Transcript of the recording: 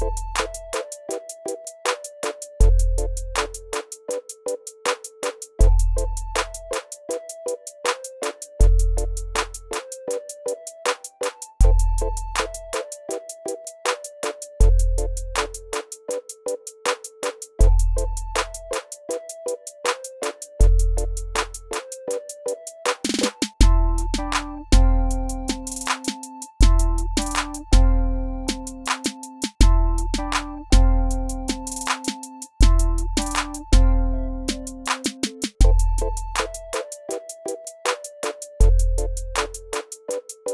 you you